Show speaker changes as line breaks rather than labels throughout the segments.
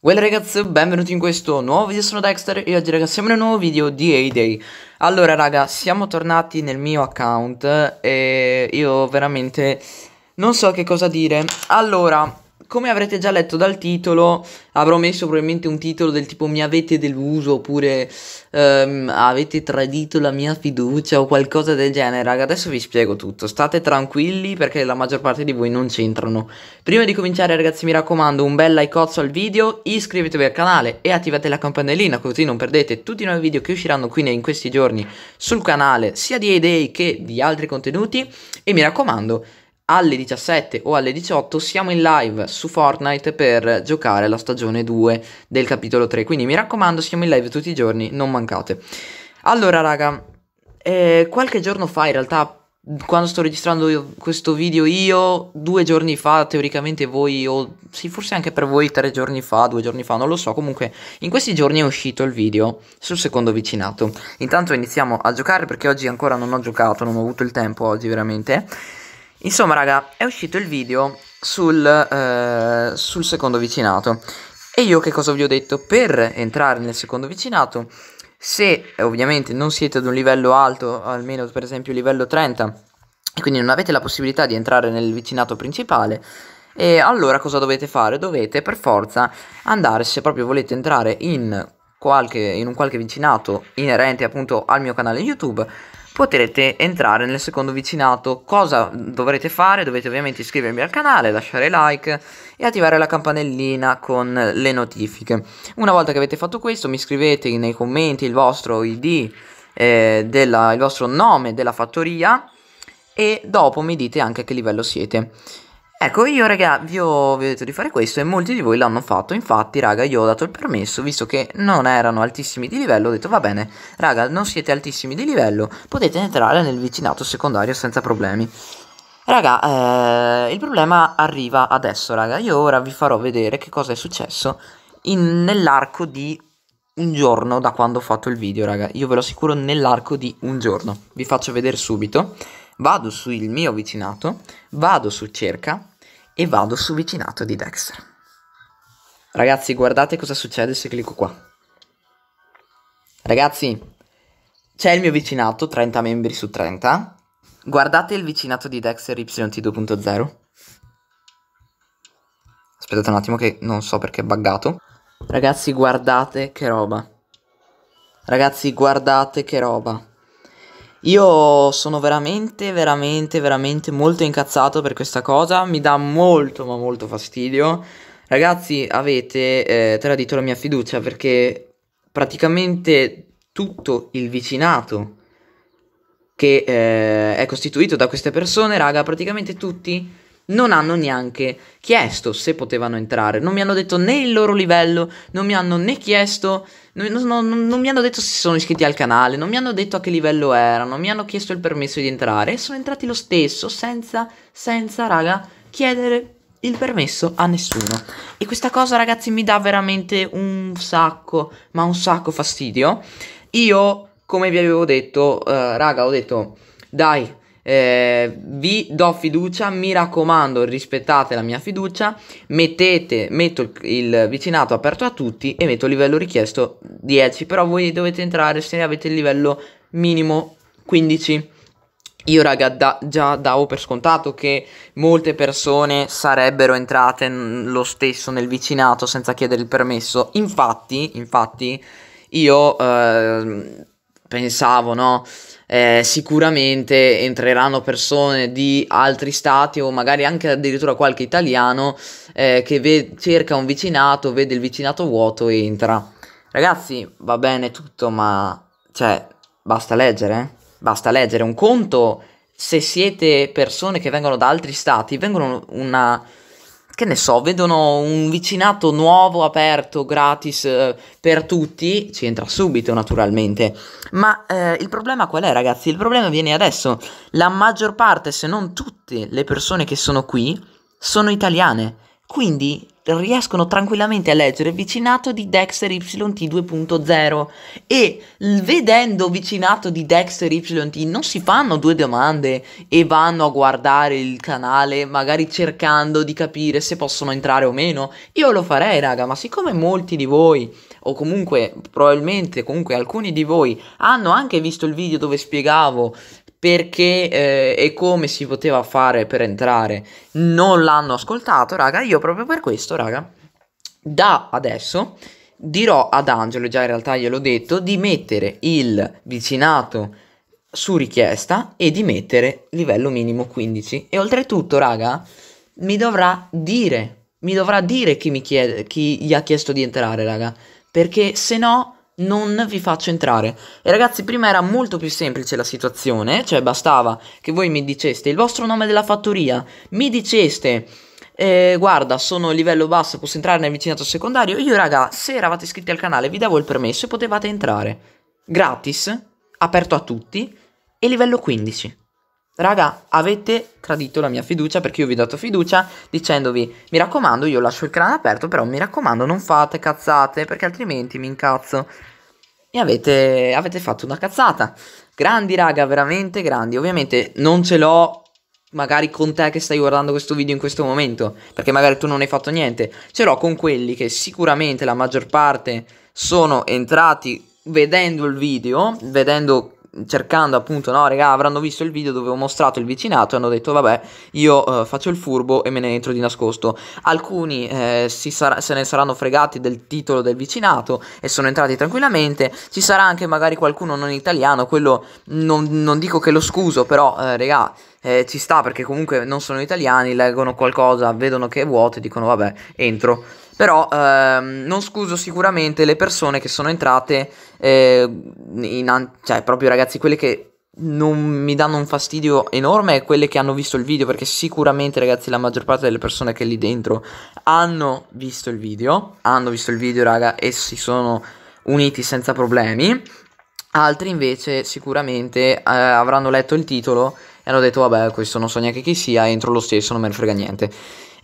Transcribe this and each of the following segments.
Well ragazzi, benvenuti in questo nuovo video, sono Dexter e oggi ragazzi siamo in un nuovo video di A-Day. Allora raga, siamo tornati nel mio account e io veramente non so che cosa dire. Allora, come avrete già letto dal titolo, avrò messo probabilmente un titolo del tipo mi avete deluso oppure um, avete tradito la mia fiducia o qualcosa del genere. Raga, adesso vi spiego tutto. State tranquilli perché la maggior parte di voi non c'entrano. Prima di cominciare ragazzi mi raccomando un bel like al video, iscrivetevi al canale e attivate la campanellina così non perdete tutti i nuovi video che usciranno qui in questi giorni sul canale sia di A-Day che di altri contenuti e mi raccomando alle 17 o alle 18 siamo in live su Fortnite per giocare la stagione 2 del capitolo 3. Quindi mi raccomando, siamo in live tutti i giorni, non mancate. Allora, raga, eh, qualche giorno fa, in realtà, quando sto registrando questo video, io due giorni fa, teoricamente voi, o sì, forse anche per voi tre giorni fa, due giorni fa, non lo so. Comunque, in questi giorni è uscito il video sul secondo vicinato. Intanto iniziamo a giocare perché oggi ancora non ho giocato, non ho avuto il tempo oggi veramente. Insomma, raga, è uscito il video sul, eh, sul secondo vicinato. E io che cosa vi ho detto? Per entrare nel secondo vicinato, se ovviamente non siete ad un livello alto, almeno per esempio livello 30, e quindi non avete la possibilità di entrare nel vicinato principale, e allora cosa dovete fare? Dovete per forza andare, se proprio volete entrare in, qualche, in un qualche vicinato inerente appunto al mio canale YouTube, potrete entrare nel secondo vicinato. Cosa dovrete fare? Dovete ovviamente iscrivervi al canale, lasciare like e attivare la campanellina con le notifiche. Una volta che avete fatto questo mi scrivete nei commenti il vostro ID, eh, della, il vostro nome della fattoria e dopo mi dite anche a che livello siete. Ecco, io raga, vi ho, vi ho detto di fare questo e molti di voi l'hanno fatto, infatti raga, io ho dato il permesso, visto che non erano altissimi di livello, ho detto va bene, raga, non siete altissimi di livello, potete entrare nel vicinato secondario senza problemi. Raga, eh, il problema arriva adesso, raga, io ora vi farò vedere che cosa è successo nell'arco di un giorno da quando ho fatto il video, raga, io ve lo assicuro nell'arco di un giorno, vi faccio vedere subito vado sul mio vicinato, vado su cerca e vado su vicinato di Dexter. Ragazzi, guardate cosa succede se clicco qua. Ragazzi, c'è il mio vicinato, 30 membri su 30. Guardate il vicinato di Dexter YT 2.0. Aspettate un attimo che non so perché è buggato. Ragazzi, guardate che roba. Ragazzi, guardate che roba. Io sono veramente, veramente, veramente molto incazzato per questa cosa. Mi dà molto, ma molto fastidio. Ragazzi, avete eh, tradito la mia fiducia perché praticamente tutto il vicinato che eh, è costituito da queste persone, raga, praticamente tutti non hanno neanche chiesto se potevano entrare, non mi hanno detto né il loro livello, non mi hanno né chiesto, non, non, non, mi hanno detto se sono iscritti al canale, non mi hanno detto a che livello erano, mi hanno chiesto il permesso di entrare e sono entrati lo stesso senza, senza, raga, chiedere il permesso a nessuno. E questa cosa, ragazzi, mi dà veramente un sacco, ma un sacco fastidio. Io, come vi avevo detto, uh, raga, ho detto, dai, eh, vi do fiducia, mi raccomando rispettate la mia fiducia, mettete, metto il, il vicinato aperto a tutti e metto il livello richiesto 10, però voi dovete entrare se avete il livello minimo 15. Io raga da, già davo per scontato che molte persone sarebbero entrate lo stesso nel vicinato senza chiedere il permesso. Infatti, infatti io eh, pensavo, no? Eh, sicuramente entreranno persone di altri stati o magari anche addirittura qualche italiano eh, che ve- cerca un vicinato, vede il vicinato vuoto e entra. Ragazzi, va bene tutto, ma cioè, basta leggere, eh? Basta leggere un conto se siete persone che vengono da altri stati, vengono una che ne so, vedono un vicinato nuovo, aperto, gratis eh, per tutti, ci entra subito naturalmente. Ma eh, il problema qual è ragazzi? Il problema viene adesso. La maggior parte, se non tutte le persone che sono qui, sono italiane. Quindi riescono tranquillamente a leggere vicinato di Dexter YT 2.0 e vedendo vicinato di Dexter YT non si fanno due domande e vanno a guardare il canale magari cercando di capire se possono entrare o meno. Io lo farei raga, ma siccome molti di voi o comunque probabilmente comunque alcuni di voi hanno anche visto il video dove spiegavo perché eh, e come si poteva fare per entrare non l'hanno ascoltato, raga. Io proprio per questo, raga, da adesso dirò ad Angelo, già in realtà gliel'ho detto, di mettere il vicinato su richiesta e di mettere livello minimo 15. E oltretutto, raga, mi dovrà dire, mi dovrà dire chi mi chiede, chi gli ha chiesto di entrare, raga, perché se no non vi faccio entrare. E ragazzi, prima era molto più semplice la situazione, cioè bastava che voi mi diceste il vostro nome della fattoria, mi diceste eh, guarda, sono livello basso, posso entrare nel vicinato secondario. Io, raga, se eravate iscritti al canale, vi davo il permesso e potevate entrare. Gratis, aperto a tutti, e livello 15. Raga, avete tradito la mia fiducia perché io vi ho dato fiducia dicendovi mi raccomando, io lascio il canale aperto, però mi raccomando non fate cazzate perché altrimenti mi incazzo. E avete, avete fatto una cazzata. Grandi raga, veramente grandi. Ovviamente non ce l'ho magari con te che stai guardando questo video in questo momento, perché magari tu non hai fatto niente. Ce l'ho con quelli che sicuramente la maggior parte sono entrati vedendo il video, vedendo cercando appunto, no, raga, avranno visto il video dove ho mostrato il vicinato e hanno detto, vabbè, io uh, faccio il furbo e me ne entro di nascosto. Alcuni eh, sar- se ne saranno fregati del titolo del vicinato e sono entrati tranquillamente. Ci sarà anche magari qualcuno non italiano, quello non, non dico che lo scuso, però, eh, raga, eh, ci sta perché comunque non sono italiani, leggono qualcosa, vedono che è vuoto e dicono, vabbè, entro. Però ehm, non scuso sicuramente le persone che sono entrate, eh, in, cioè proprio ragazzi, quelle che non mi danno un fastidio enorme e quelle che hanno visto il video, perché sicuramente ragazzi la maggior parte delle persone che lì dentro hanno visto il video, hanno visto il video raga e si sono uniti senza problemi. Altri invece sicuramente eh, avranno letto il titolo e hanno detto vabbè questo non so neanche chi sia, entro lo stesso, non me ne frega niente.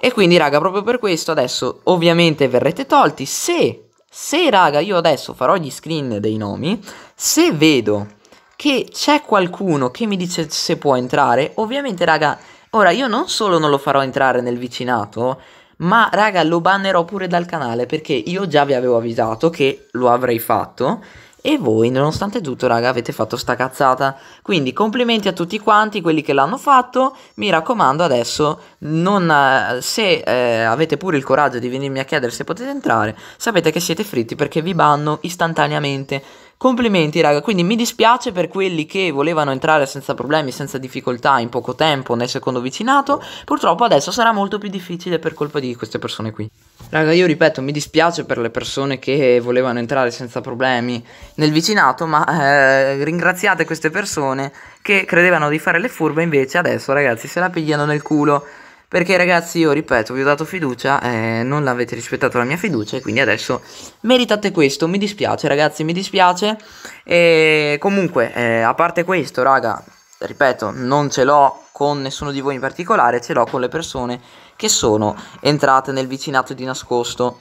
E quindi raga proprio per questo adesso ovviamente verrete tolti se, se raga io adesso farò gli screen dei nomi, se vedo che c'è qualcuno che mi dice se può entrare, ovviamente raga, ora io non solo non lo farò entrare nel vicinato, ma raga lo bannerò pure dal canale perché io già vi avevo avvisato che lo avrei fatto e voi, nonostante tutto, raga, avete fatto sta cazzata. Quindi complimenti a tutti quanti, quelli che l'hanno fatto. Mi raccomando, adesso, non, eh, se eh, avete pure il coraggio di venirmi a chiedere se potete entrare, sapete che siete fritti perché vi banno istantaneamente. Complimenti raga, quindi mi dispiace per quelli che volevano entrare senza problemi, senza difficoltà, in poco tempo nel secondo vicinato, purtroppo adesso sarà molto più difficile per colpa di queste persone qui. Raga, io ripeto, mi dispiace per le persone che volevano entrare senza problemi nel vicinato, ma eh, ringraziate queste persone che credevano di fare le furbe, invece adesso ragazzi se la pigliano nel culo. Perché ragazzi io ripeto vi ho dato fiducia e non l'avete rispettato la mia fiducia e quindi adesso meritate questo, mi dispiace ragazzi, mi dispiace. E comunque eh, a parte questo raga, ripeto non ce l'ho con nessuno di voi in particolare, ce l'ho con le persone che sono entrate nel vicinato di nascosto.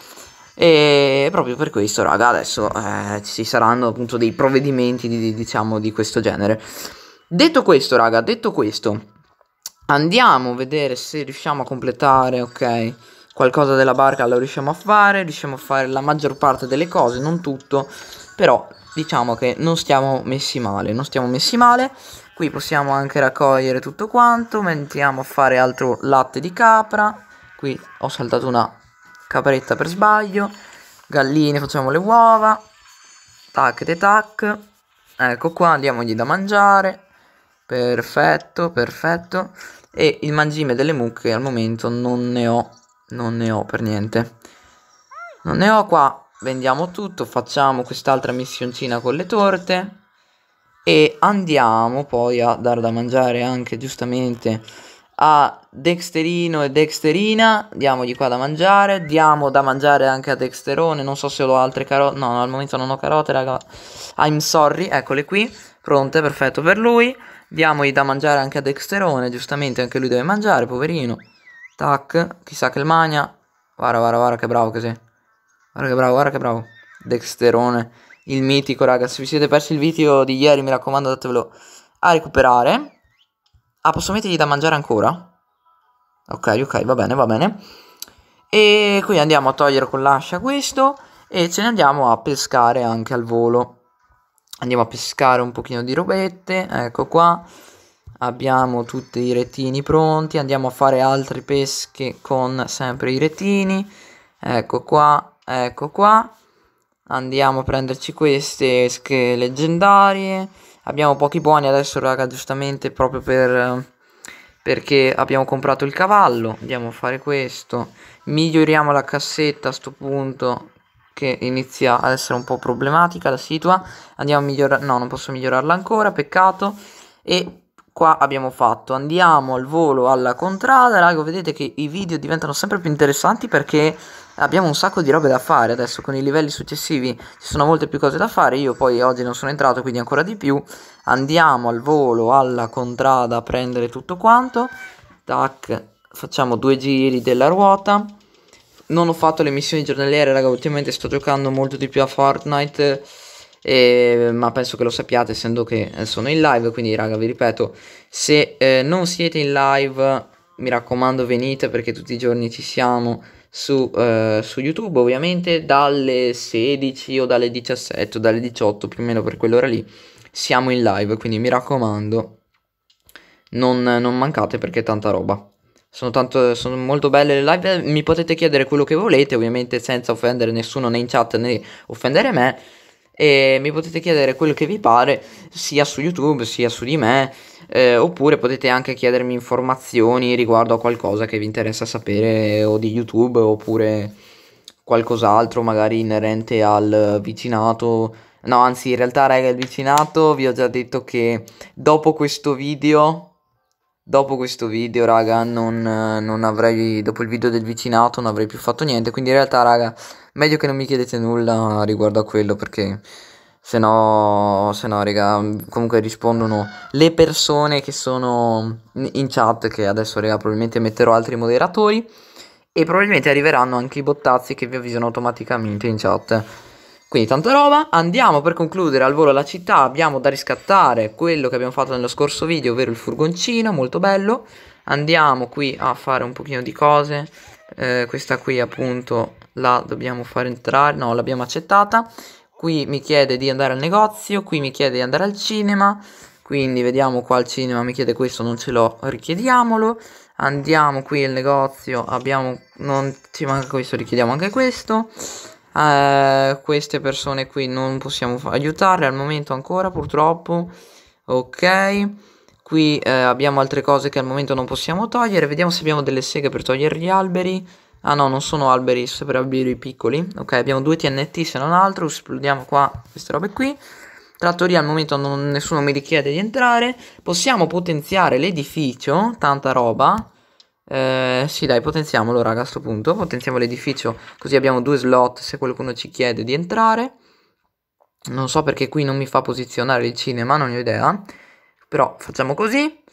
E proprio per questo raga adesso eh, ci saranno appunto dei provvedimenti di, diciamo di questo genere. Detto questo raga, detto questo Andiamo a vedere se riusciamo a completare, ok, qualcosa della barca lo riusciamo a fare, riusciamo a fare la maggior parte delle cose, non tutto, però diciamo che non stiamo messi male, non stiamo messi male. Qui possiamo anche raccogliere tutto quanto, mettiamo a fare altro latte di capra. Qui ho saltato una capretta per sbaglio. Galline, facciamo le uova. Tac e tac. Ecco qua, andiamogli da mangiare. Perfetto, perfetto. E il mangime delle mucche al momento non ne ho, non ne ho per niente. Non ne ho qua, vendiamo tutto, facciamo quest'altra missioncina con le torte. E andiamo poi a dare da mangiare anche giustamente a Dexterino e Dexterina. Diamogli qua da mangiare. Diamo da mangiare anche a Dexterone. Non so se ho altre carote. No, no, al momento non ho carote, raga. I'm sorry, eccole qui. Pronte, perfetto per lui. Diamogli da mangiare anche a Dexterone, giustamente anche lui deve mangiare, poverino. Tac, chissà che il magna. Guarda, guarda, guarda che bravo che. Guarda che bravo, guarda che bravo. Dexterone. Il mitico, raga. Se vi siete persi il video di ieri, mi raccomando, datevelo a recuperare. Ah, posso mettergli da mangiare ancora? Ok, ok, va bene, va bene. E qui andiamo a togliere con l'ascia questo. E ce ne andiamo a pescare anche al volo. Andiamo a pescare un pochino di robette. Ecco qua. Abbiamo tutti i retini pronti, andiamo a fare altre pesche con sempre i retini, ecco qua, ecco qua, andiamo a prenderci queste esche leggendarie, abbiamo pochi buoni adesso raga giustamente proprio per perché abbiamo comprato il cavallo, andiamo a fare questo, miglioriamo la cassetta a sto punto che inizia ad essere un po' problematica la situa, andiamo a migliorare, no non posso migliorarla ancora, peccato, e qua abbiamo fatto. Andiamo al volo alla contrada. Raga vedete che i video diventano sempre più interessanti perché abbiamo un sacco di robe da fare adesso con i livelli successivi. Ci sono molte più cose da fare. Io poi oggi non sono entrato quindi ancora di più. Andiamo al volo alla contrada a prendere tutto quanto. Tac facciamo due giri della ruota non ho fatto le missioni giornaliere raga ultimamente sto giocando molto di più a Fortnite eh, ma penso che lo sappiate essendo che eh, sono in live, quindi raga vi ripeto, se eh, non siete in live mi raccomando venite perché tutti i giorni ci siamo su, eh, su YouTube ovviamente dalle 16 o dalle 17 o dalle 18 più o meno per quell'ora lì siamo in live, quindi mi raccomando non, non mancate perché è tanta roba. Sono, tanto, sono, molto belle le live. Mi potete chiedere quello che volete, ovviamente senza offendere nessuno né in chat né offendere me. E mi potete chiedere quello che vi pare sia su YouTube sia su di me. Eh, oppure potete anche chiedermi informazioni riguardo a qualcosa che vi interessa sapere o di YouTube oppure qualcos'altro magari inerente al vicinato. No anzi in realtà raga il vicinato vi ho già detto che dopo questo video dopo questo video raga non, non avrei dopo il video del vicinato non avrei più fatto niente quindi in realtà raga meglio che non mi chiedete nulla riguardo a quello perché se no, se no, raga, comunque rispondono le persone che sono in chat, che adesso, raga, probabilmente metterò altri moderatori. E probabilmente arriveranno anche i bottazzi che vi avvisano automaticamente in chat. Quindi tanta roba, andiamo per concludere al volo alla città, abbiamo da riscattare quello che abbiamo fatto nello scorso video, ovvero il furgoncino, molto bello. Andiamo qui a fare un pochino di cose, eh, questa qui appunto la dobbiamo far entrare, no l'abbiamo accettata. Qui mi chiede di andare al negozio, qui mi chiede di andare al cinema, quindi vediamo qua al cinema mi chiede questo, non ce l'ho, richiediamolo. Andiamo qui al negozio, abbiamo, non ci manca questo, richiediamo anche questo. Uh, queste persone qui non possiamo aiutarle al momento ancora purtroppo. Ok. Qui eh, abbiamo altre cose che al momento non possiamo togliere. Vediamo se abbiamo delle seghe per togliere gli alberi. Ah no, non sono alberi, sono per alberi piccoli. Ok, abbiamo due TNT se non altro. Esplodiamo qua queste robe qui. Trattoria al momento non, nessuno mi richiede di entrare. Possiamo potenziare l'edificio, tanta roba. Eh, sì dai, potenziamolo raga a questo punto. Potenziamo l'edificio così abbiamo due slot se qualcuno ci chiede di entrare. Non so perché qui non mi fa posizionare il cinema, non ho idea. Però facciamo così.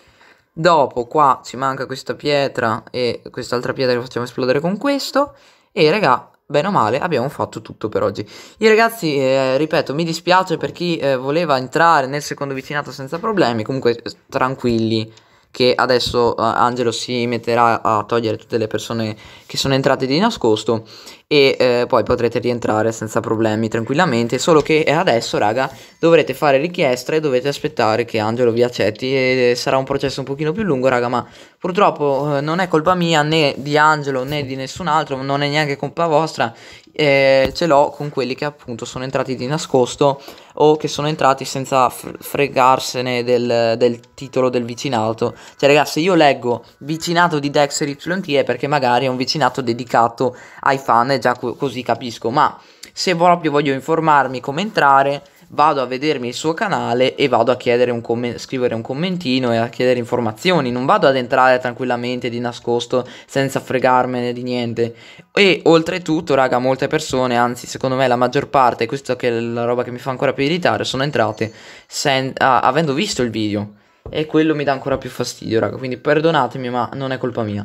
Dopo qua ci manca questa pietra e quest'altra pietra che facciamo esplodere con questo. E raga, bene o male abbiamo fatto tutto per oggi. Io ragazzi, eh, ripeto, mi dispiace per chi eh, voleva entrare nel secondo vicinato senza problemi. Comunque tranquilli che adesso uh, Angelo si metterà a togliere tutte le persone che sono entrate di nascosto e eh, poi potrete rientrare senza problemi tranquillamente solo che adesso raga dovrete fare richiesta e dovete aspettare che Angelo vi accetti e sarà un processo un pochino più lungo raga ma purtroppo eh, non è colpa mia né di Angelo né di nessun altro non è neanche colpa vostra eh, ce l'ho con quelli che appunto sono entrati di nascosto o che sono entrati senza fregarsene del, del, titolo del vicinato. Cioè ragazzi io leggo vicinato di Dexter YT è perché magari è un vicinato dedicato ai fan e già co- così capisco, ma se proprio voglio informarmi come entrare vado a vedermi il suo canale e vado a un comment- scrivere un commentino e a chiedere informazioni. Non vado ad entrare tranquillamente di nascosto senza fregarmene di niente. E oltretutto, raga, molte persone, anzi, secondo me la maggior parte, questa che è la roba che mi fa ancora più irritare, sono entrate sen- ah, avendo visto il video. E quello mi dà ancora più fastidio, raga. Quindi perdonatemi, ma non è colpa mia.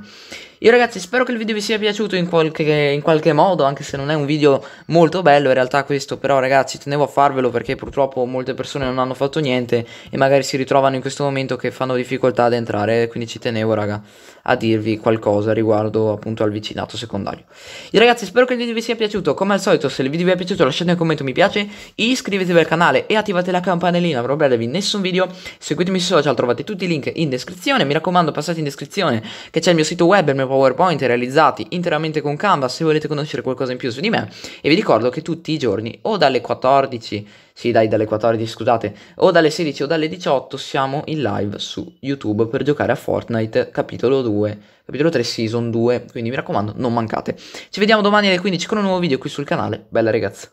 Io ragazzi spero che il video vi sia piaciuto in qualche, in qualche modo, anche se non è un video molto bello in realtà questo, però ragazzi tenevo a farvelo perché purtroppo molte persone non hanno fatto niente e magari si ritrovano in questo momento che fanno difficoltà ad entrare, quindi ci tenevo raga a dirvi qualcosa riguardo appunto al vicinato secondario. Io ragazzi spero che il video vi sia piaciuto, come al solito se il video vi è piaciuto lasciate un commento mi piace, iscrivetevi al canale e attivate la campanellina per non perdervi nessun video, seguitemi sui social, trovate tutti i link in descrizione, mi raccomando passate in descrizione che c'è il mio sito web il mio PowerPoint realizzati interamente con Canva se volete conoscere qualcosa in più su di me e vi ricordo che tutti i giorni o dalle 14, sì dai dalle 14 scusate, o dalle 16 o dalle 18 siamo in live su YouTube per giocare a Fortnite capitolo 2, capitolo 3 season 2, quindi mi raccomando non mancate. Ci vediamo domani alle 15 con un nuovo video qui sul canale, bella ragazzi.